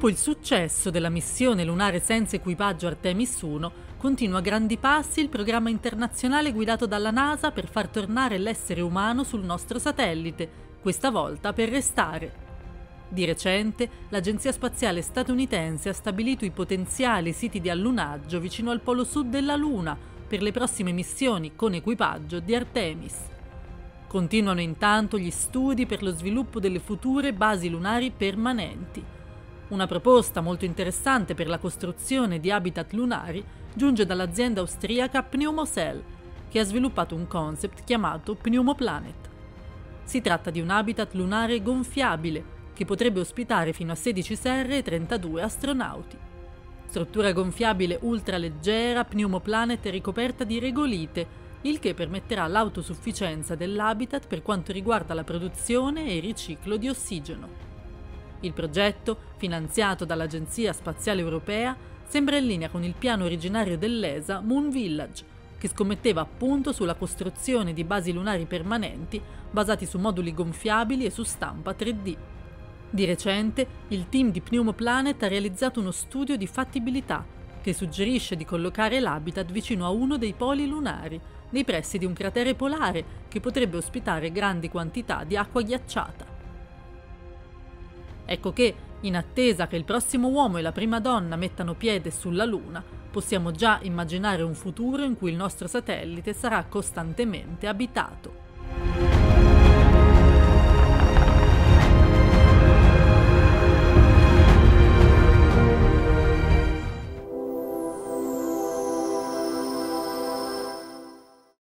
Dopo il successo della missione lunare senza equipaggio Artemis 1, continua a grandi passi il programma internazionale guidato dalla NASA per far tornare l'essere umano sul nostro satellite, questa volta per restare. Di recente, l'Agenzia Spaziale statunitense ha stabilito i potenziali siti di allunaggio vicino al polo sud della Luna per le prossime missioni con equipaggio di Artemis. Continuano intanto gli studi per lo sviluppo delle future basi lunari permanenti. Una proposta molto interessante per la costruzione di habitat lunari giunge dall'azienda austriaca Pneumocell, che ha sviluppato un concept chiamato Pneumoplanet. Si tratta di un habitat lunare gonfiabile che potrebbe ospitare fino a 16 serre e 32 astronauti. Struttura gonfiabile ultraleggera, pneumoplanet ricoperta di regolite, il che permetterà l'autosufficienza dell'habitat per quanto riguarda la produzione e il riciclo di ossigeno. Il progetto, finanziato dall'Agenzia Spaziale Europea, sembra in linea con il piano originario dell'ESA Moon Village, che scommetteva appunto sulla costruzione di basi lunari permanenti basati su moduli gonfiabili e su stampa 3D. Di recente, il team di Pneumoplanet ha realizzato uno studio di fattibilità che suggerisce di collocare l'habitat vicino a uno dei poli lunari, nei pressi di un cratere polare che potrebbe ospitare grandi quantità di acqua ghiacciata. Ecco che, in attesa che il prossimo uomo e la prima donna mettano piede sulla Luna, possiamo già immaginare un futuro in cui il nostro satellite sarà costantemente abitato.